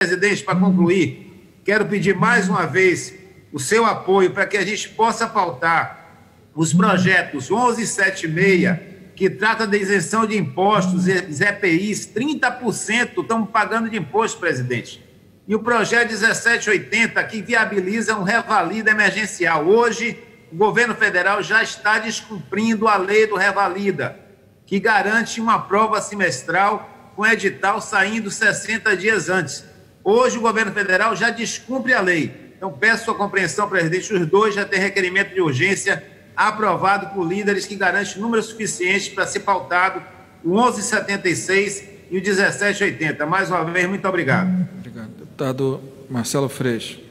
Presidente, para concluir, quero pedir mais uma vez o seu apoio para que a gente possa pautar os projetos 1176, que trata da isenção de impostos, EPIs, 30% estamos pagando de imposto, presidente. E o projeto 1780, que viabiliza um revalida emergencial. Hoje, o governo federal já está descumprindo a lei do revalida, que garante uma prova semestral com edital saindo 60 dias antes. Hoje o governo federal já descumpre a lei. Então peço sua compreensão, presidente. Os dois já têm requerimento de urgência aprovado por líderes que garante número suficiente para ser pautado o 1176 e o 1780. Mais uma vez, muito obrigado. Obrigado. Deputado Marcelo Freixo.